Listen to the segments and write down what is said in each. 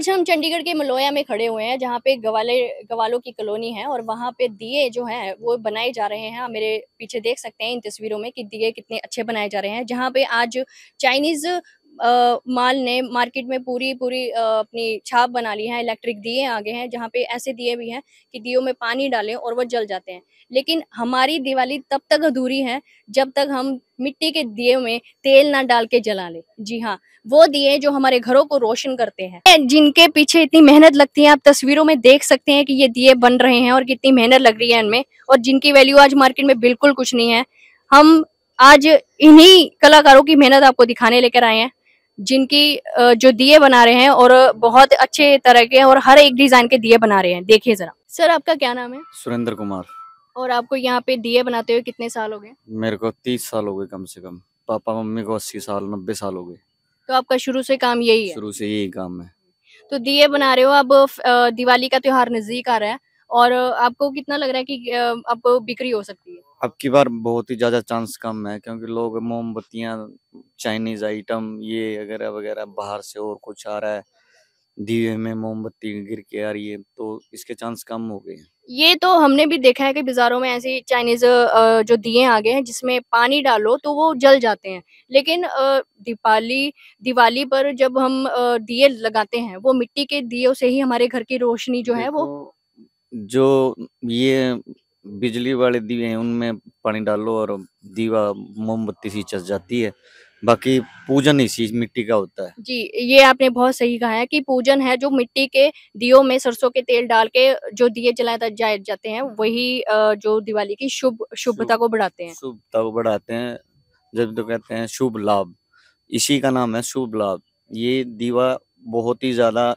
आज हम चंडीगढ़ के मलोया में खड़े हुए हैं, जहाँ पे गवाले, गवालों की कॉलोनी है और वहाँ पे दिए जो हैं, वो बनाए जा रहे हैं। मेरे पीछे देख सकते हैं इन तस्वीरों में कि दिए कितने अच्छे बनाए जा रहे हैं, जहाँ पे आज चाइनीज़ माल ने मार्केट में पूरी पूरी अपनी छाप बना ली है, इलेक्ट्रिक दिए आगे हैं, जहाँ पे ऐसे दिए भी हैं कि दियो में पानी डालें और वो जल जाते हैं। लेकिन हमारी दिवाली तब तक अधूरी है, जब तक हम मिट्टी के दिए में तेल ना डाल के जला ले। जी हाँ वो दिए जो हमारे घरों को रोशन करते हैं। जिनके पीछे इतनी मेहनत लगती है, आप तस्वीरों में देख सकते हैं कि ये दिए बन रहे हैं और कितनी मेहनत लग रही है इनमें और जिनकी वैल्यू आज मार्केट में बिल्कुल कुछ नहीं है। हम आज इन्हीं कलाकारों की मेहनत आपको दिखाने लेकर आए हैं। जिनकी जो दिए बना रहे हैं और बहुत अच्छे तरह के और हर एक डिज़ाइन के दिए बना रहे हैं। देखिए जरा। सर आपका क्या नाम है? सुरेंद्र कुमार। और आपको यहाँ पे दिए बनाते हुए कितने साल हो गए? मेरे को तीस साल हो गए कम से कम। पापा मम्मी को अस्सी साल नब्बे साल हो गए। तो आपका शुरू से काम यही है? शुरू से यही काम है। तो दिए बना रहे हो अब दिवाली का त्योहार नज़दीक आ रहा है और आपको कितना लग रहा है कि आपको बिक्री हो सकती है? अब की बार बहुत ही ज़्यादा चांस कम है क्योंकि लोग मोमबत्तियाँ चाइनीज़ आइटम ये वगैरह वगैरह बाहर से और कुछ आ रहा है दिए में मोमबत्ती गिर के आ रही है तो इसके चांस कम हो गए ये तो हमने भी देखा है कि बाजारों में ऐसी चाइनीज़ जो दिए आ गए हैं जिसमें पानी डालो तो वो जल जाते हैं लेकिन दीपावली दिवाली पर जब हम दिए लगाते हैं वो मिट्टी के दियों से ही हमारे घर की रोशनी जो है वो जो ये बिजली वाले दिए हैं उनमें पानी डालो और दीवा मोमबत्ती सी चस जाती है। बाकी पूजन इसी मिट्टी का होता है। जी ये आपने बहुत सही कहा है कि पूजन है जो मिट्टी के दियो में सरसों के तेल डाल के जो दिए जलाए जाए जाते हैं वही जो दिवाली की शुभ शुभता को बढ़ाते हैं। शुभता को बढ़ाते हैं जब तो कहते हैं शुभ लाभ। इसी का नाम है शुभ लाभ। ये दीवा बहुत ही ज़्यादा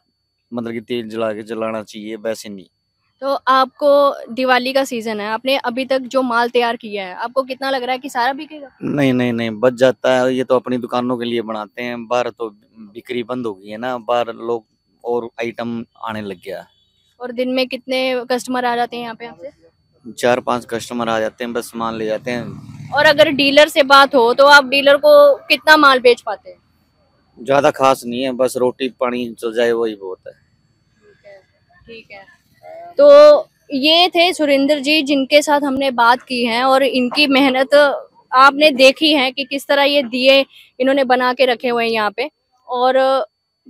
मतलब कि तेल जला के जलाना चाहिए वैसे नहीं। तो आपको दिवाली का सीज़न है आपने अभी तक जो माल तैयार किया है आपको कितना लग रहा है कि सारा बिकेगा? नहीं नहीं नहीं बच जाता है ये तो अपनी दुकानों के लिए बनाते हैं बाहर तो बिक्री बंद हो गई है ना बाहर लोग और आइटम आने लग गया और दिन में कितने कस्टमर आ जाते हैं यहाँ पे आपसे? चार पाँच कस्टमर आ जाते हैं बस माल ले जाते हैं। और अगर डीलर से बात हो तो आप डीलर को कितना माल बेच पाते हैं? ज़्यादा खास नहीं है बस रोटी पानी चल जाए वही बहुत है ठीक है। तो ये थे सुरेंद्र जी जिनके साथ हमने बात की है और इनकी मेहनत आपने देखी है कि किस तरह ये दिए इन्होंने बना के रखे हुए हैं यहाँ पे। और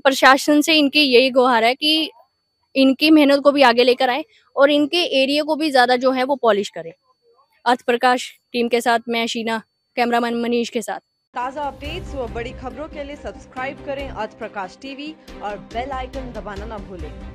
प्रशासन से इनकी यही गुहार है कि इनकी मेहनत को भी आगे लेकर आए और इनके एरिया को भी ज़्यादा जो है वो पॉलिश करें। अर्थ प्रकाश टीम के साथ, मैं शीना, कैमरामैन मनीष के साथ। ताज़ा अपडेट्स व बड़ी खबरों के लिए सब्सक्राइब करें अर्थ प्रकाश टीवी और बेल आइकन दबाना न भूलें।